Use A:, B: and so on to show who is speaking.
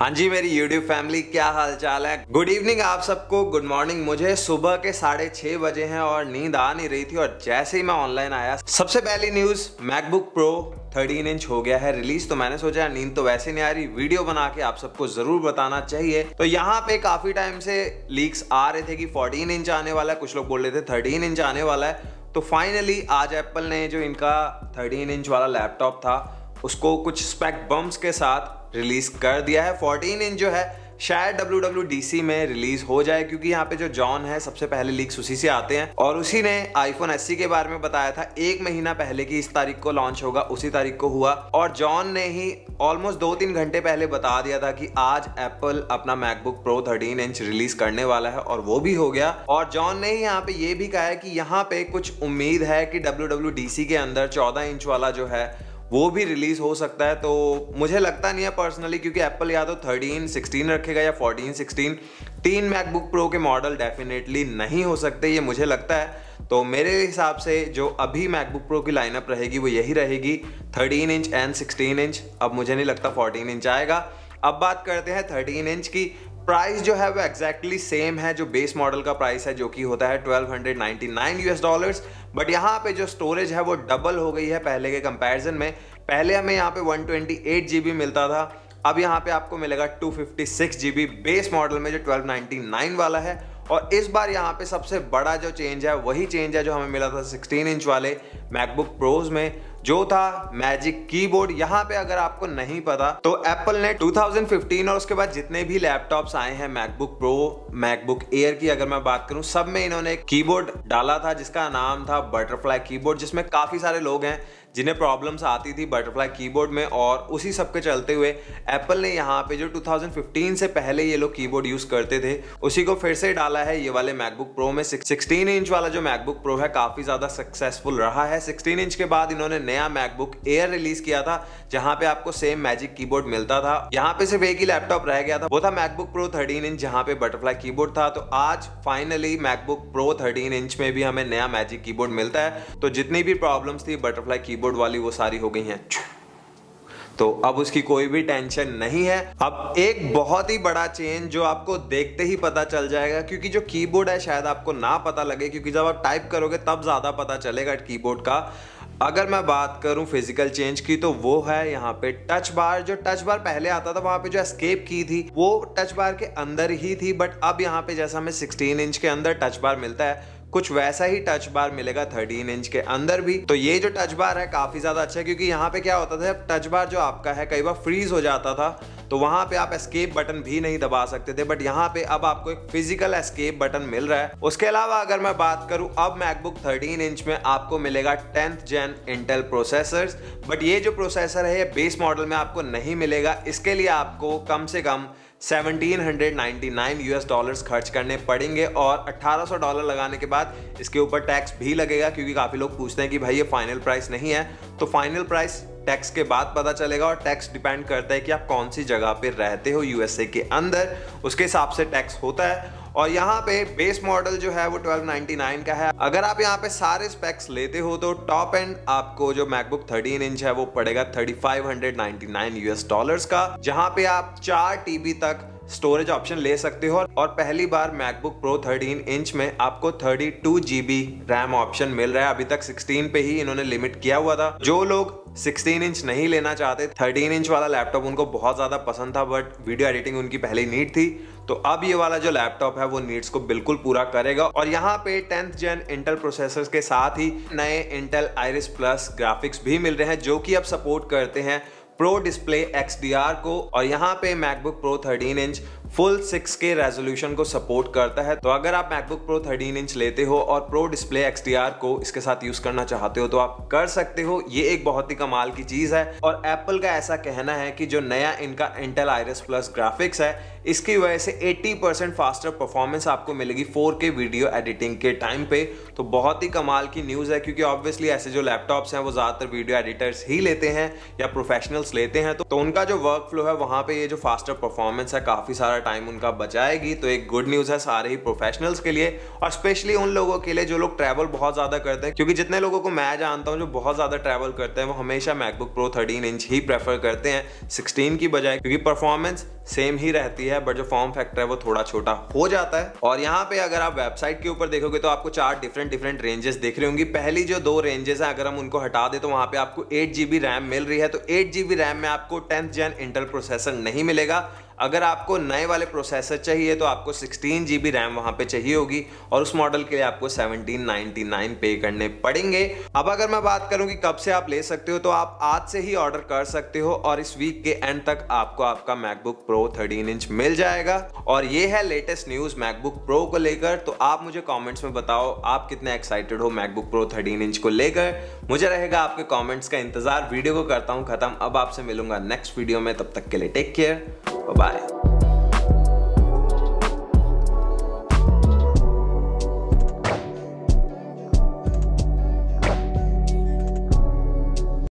A: हाँ जी, मेरी YouTube family क्या हाल चाल है? गुड इवनिंग आप सबको। गुड मॉर्निंग मुझे सुबह के साढ़े छह बजे हैं और नींद आ नहीं रही थी और जैसे ही मैं ऑनलाइन आया, सबसे पहली न्यूज़ मैकबुक प्रो 13 इंच हो गया है रिलीज़ तो मैंने सोचा नींद तो वैसे नहीं आ रही। वीडियो बना के आप सबको ज़रूर बताना चाहिए। तो यहाँ पे काफ़ी टाइम से लीक्स आ रहे थे कि 14 इंच आने वाला है। कुछ लोग बोल रहे थे 13 इंच आने वाला है। तो फाइनली आज एप्पल ने जो इनका 13 इंच वाला लैपटॉप था उसको कुछ स्पेक बम्स के साथ रिलीज़ कर दिया है। 14 इंच जो है, शायद डब्ल्यू में रिलीज़ हो जाए, क्योंकि यहाँ पे जो जॉन है, सबसे पहले लीक्स उसी से आते हैं। और उसी ने आईफोन एस के बारे में बताया था, एक महीना पहले की इस तारीख को लॉन्च होगा, उसी तारीख को हुआ। और जॉन ने ही ऑलमोस्ट दो तीन घंटे पहले बता दिया था कि आज एप्पल अपना मैकबुक प्रो 13 इंच रिलीज़ करने वाला है, और वो भी हो गया। और जॉन ने ही यहाँ पे ये भी कहा है कि यहाँ पे कुछ उम्मीद है कि डब्ल्यू के अंदर चौदह इंच वाला जो है वो भी रिलीज़ हो सकता है तो मुझे लगता नहीं है पर्सनली क्योंकि एप्पल या तो थर्टीन सिक्सटीन रखेगा या फोर्टीन सिक्सटीन तीन मैकबुक प्रो के मॉडल डेफिनेटली नहीं हो सकते, ये मुझे लगता है। तो मेरे हिसाब से जो अभी मैकबुक प्रो की लाइनअप रहेगी, वो यही रहेगी। Thirteen inch and sixteen inch अब मुझे नहीं लगता फोर्टीन इंच आएगा। अब बात करते हैं थर्टीन इंच की। प्राइस जो है वो एग्जैक्टली सेम है, जो बेस मॉडल का प्राइस है, जो कि होता है 1299 यूएस डॉलर्स बट यहाँ पे जो स्टोरेज है वो डबल हो गई है पहले के कंपैरिजन में. पहले हमें यहाँ पे 128 जीबी मिलता था. अब यहाँ पे आपको मिलेगा 256 जीबी बेस मॉडल में, जो 1299 वाला है. और इस बार यहाँ पे सबसे बड़ा जो चेंज है, वही चेंज है जो हमें मिला था 16 इंच वाले मैकबुक प्रोज में. जो था मैजिक कीबोर्ड यहाँ पे अगर आपको नहीं पता तो एप्पल ने 2015 और उसके बाद जितने भी लैपटॉप्स आए हैं मैकबुक प्रो मैकबुक एयर की अगर मैं बात करूँ, सब में इन्होंने कीबोर्ड डाला था, जिसका नाम था बटरफ्लाई कीबोर्ड जिसमें काफ़ी सारे लोग हैं जिन्हें प्रॉब्लम्स आती थी बटरफ्लाई कीबोर्ड में और उसी सब के चलते हुए एप्पल ने यहाँ पे जो 2015 से पहले ये लोग कीबोर्ड यूज़ करते थे, उसी को फिर से डाला है ये वाले मैकबुक प्रो में। 16 इंच वाला जो मैकबुक प्रो है काफ़ी ज़्यादा सक्सेसफुल रहा है। 16 इंच के बाद इन्होंने नया मैकबुक एयर रिलीज़ किया था, जहाँ पे आपको सेम मैजिक कीबोर्ड मिलता था। यहाँ पे सिर्फ़ एक ही लैपटॉप रह गया था, वो था मैकबुक प्रो थर्टीन इंच जहाँ पे बटरफ्लाई कीबोर्ड था। तो आज finally MacBook Pro thirteen inch में भी हमें नया मैजिक कीबोर्ड मिलता है। तो जितनी भी प्रॉब्लम थी बटरफ्लाई कीबोर्ड वाली वो सारी हो गई हैं। तो अब उसकी कोई भी टेंशन नहीं है। अब एक बहुत ही बड़ा चेंज जो आपको देखते ही पता चल जाएगा, क्योंकि जो कीबोर्ड है, शायद आपको ना पता लगे, क्योंकि जब आप टाइप करोगे, तब ज़्यादा पता चलेगा कीबोर्ड का। अगर मैं बात करूँ फ़िज़िकल चेंज की तो वो है यहाँ पे टच बार जो टच बार पहले आता था, वहाँ पे जो एस्केप की थी, वो टच बार के अंदर ही थी बट अब यहाँ पे जैसा हमें 16 इंच के अंदर टच बार मिलता है कुछ वैसा ही टच बार मिलेगा 13 इंच के अंदर भी। तो ये जो टच बार है, काफ़ी ज़्यादा अच्छा है, क्योंकि यहाँ पे क्या होता था टच बार जो आपका है, कई बार फ्रीज हो जाता था तो वहाँ पे आप एस्केप बटन भी नहीं दबा सकते थे बट यहाँ पे अब आपको एक फ़िज़िकल एस्केप बटन मिल रहा है। उसके अलावा अगर मैं बात करूँ, अब मैकबुक 13 इंच में आपको मिलेगा tenth gen Intel processor but ये जो प्रोसेसर है, ये बेस मॉडल में आपको नहीं मिलेगा। इसके लिए आपको कम से कम 1799 यूएस डॉलर्स खर्च करने पड़ेंगे और 1800 डॉलर लगाने के बाद इसके ऊपर टैक्स भी लगेगा, क्योंकि काफ़ी लोग पूछते हैं कि भाई ये फाइनल प्राइस नहीं है। तो फाइनल प्राइस टैक्स के बाद पता चलेगा और टैक्स डिपेंड करता है कि आप कौन सी जगह पे रहते हो यूएसए के अंदर। उसके हिसाब से टैक्स होता है। और यहाँ पे बेस मॉडल जो है वो 1299 का है। अगर आप यहाँ पे सारे स्पेक्स लेते हो तो टॉप एंड आपको जो मैकबुक 13 इंच है वो पड़ेगा 3599 यूएस डॉलर्स का, जहाँ पे आप चार टीबी तक स्टोरेज ऑप्शन ले सकते हो और पहली बार मैकबुक प्रो 13 इंच में आपको 32 जीबी रैम ऑप्शन मिल रहा है। अभी तक 16 पे ही इन्होंने लिमिट किया हुआ था। जो लोग 16 इंच नहीं लेना चाहते 13 इंच वाला लैपटॉप उनको बहुत ज़्यादा पसंद था बट वीडियो एडिटिंग उनकी पहले नीड थी। तो अब ये वाला जो लैपटॉप है, वो नीड्स को बिल्कुल पूरा करेगा। और यहाँ पे टेंथ जेन इंटेल प्रोसेसर के साथ ही नए इंटेल आयरिस प्लस ग्राफिक्स भी मिल रहे हैं, जो कि अब सपोर्ट करते हैं प्रो डिस्प्ले एक्सडीआर को और यहाँ पे MacBook Pro 13 inch full 6K resolution को सपोर्ट करता है। तो अगर आप मैकबुक प्रो 13 इंच लेते हो और प्रो डिस्प्ले XDR को इसके साथ यूज़ करना चाहते हो तो आप कर सकते हो। ये एक बहुत ही कमाल की चीज़ है और एप्पल का ऐसा कहना है कि जो नया इनका इंटेल आयरस प्लस ग्राफिक्स है इसकी वजह से 80% फास्टर परफॉर्मेंस आपको मिलेगी 4K वीडियो एडिटिंग के टाइम पे। तो बहुत ही कमाल की न्यूज़ है क्योंकि ऑब्वियसली ऐसे जो लैपटॉप्स हैं वो ज़्यादातर वीडियो एडिटर्स ही लेते हैं या प्रोफेशनल्स लेते हैं। तो, तो उनका जो वर्क फ्लो है वहाँ पे ये जो फास्टर परफॉर्मेंस है काफ़ी सारा टाइम उनका बचाएगी तो एक गुड न्यूज़ है सारे ही प्रोफेशनल्स के लिए, और स्पेशली उन लोगों के लिए जो लोग ट्रैवल बहुत ज़्यादा करते हैं, क्योंकि जितने लोगों को मैं जानता हूँ जो बहुत ज़्यादा ट्रैवल करते हैं, वो हमेशा मैकबुक प्रो थर्टीन इंच ही प्रेफर करते हैं सिक्सटीन की बजाय, क्योंकि परफॉर्मेंस सेम ही रहती है बट जो फॉर्म फैक्टर है वो थोड़ा छोटा हो जाता है। और यहाँ पे अगर आप वेबसाइट के ऊपर देखोगे तो आपको चार डिफरेंट डिफरेंट रेंजेस दिख रही होंगी। पहली जो दो रेंजेस है, अगर हम उनको हटा दे तो वहाँ पे आपको एट जीबी रैम मिल रही है तो एट जीबी रैम में आपको टेंथ जेन इंटर प्रोसेसर नहीं मिलेगा। अगर आपको नए वाले प्रोसेसर चाहिए तो आपको सिक्सटीन जी बी रैम वहाँ पे चाहिए होगी और उस मॉडल के लिए आपको सेवनटीन नाइनटी नाइन पे करने पड़ेंगे। अब अगर मैं बात करूँ कि कब से आप ले सकते हो तो आप आज से ही ऑर्डर कर सकते हो और इस वीक के एंड तक आपको आपका मैकबुक प्रो थर्टीन इंच मिल जाएगा। और ये है लेटेस्ट न्यूज़ मैकबुक प्रो को लेकर। तो आप मुझे कॉमेंट्स में बताओ, आप कितने एक्साइटेड हो मैकबुक प्रो थर्टीन इंच को लेकर। मुझे रहेगा आपके कॉमेंट्स का इंतज़ार। वीडियो को करता हूँ खत्म। अब आपसे मिलूँगा नेक्स्ट वीडियो में। तब तक के लिए टेक केयर Bye bye.